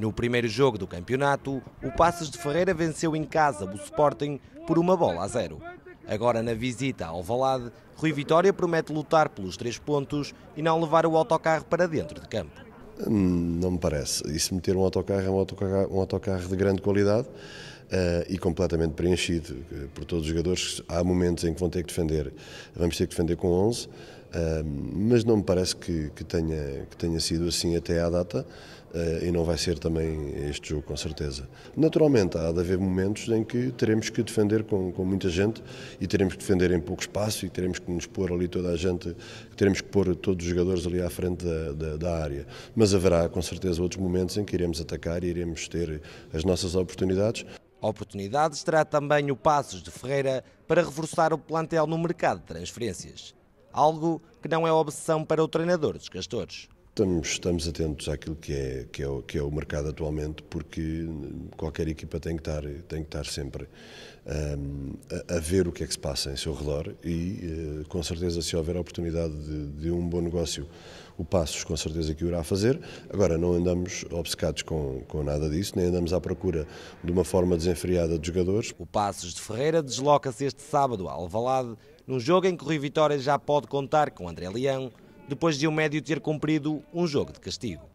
No primeiro jogo do campeonato, o Passos de Ferreira venceu em casa o Sporting por uma bola a zero. Agora na visita ao Alvalade, Rui Vitória promete lutar pelos três pontos e não levar o autocarro para dentro de campo. Hum, não me parece. E se meter um autocarro é um autocarro, um autocarro de grande qualidade uh, e completamente preenchido por todos os jogadores. Há momentos em que vão ter que defender, vamos ter que defender com 11, uh, mas não me parece que, que, tenha, que tenha sido assim até à data. Uh, e não vai ser também este jogo, com certeza. Naturalmente, há de haver momentos em que teremos que defender com, com muita gente e teremos que defender em pouco espaço e teremos que nos pôr ali toda a gente, teremos que pôr todos os jogadores ali à frente da, da, da área. Mas haverá, com certeza, outros momentos em que iremos atacar e iremos ter as nossas oportunidades. Oportunidades terá também o Passos de Ferreira para reforçar o plantel no mercado de transferências. Algo que não é obsessão para o treinador dos Castores. Estamos, estamos atentos àquilo que é, que, é o, que é o mercado atualmente, porque qualquer equipa tem que estar, tem que estar sempre um, a, a, ver o que é que se passa em seu redor e, uh, com certeza, se houver a oportunidade de, de, um bom negócio, o Passos com certeza que o irá fazer. Agora, não andamos obcecados com, com nada disso, nem andamos à procura de uma forma desenfreada de jogadores. O Passos de Ferreira desloca-se este sábado a Alvalade, num jogo em que o Vitória já pode contar com André Leão, depois de um médio ter cumprido um jogo de castigo.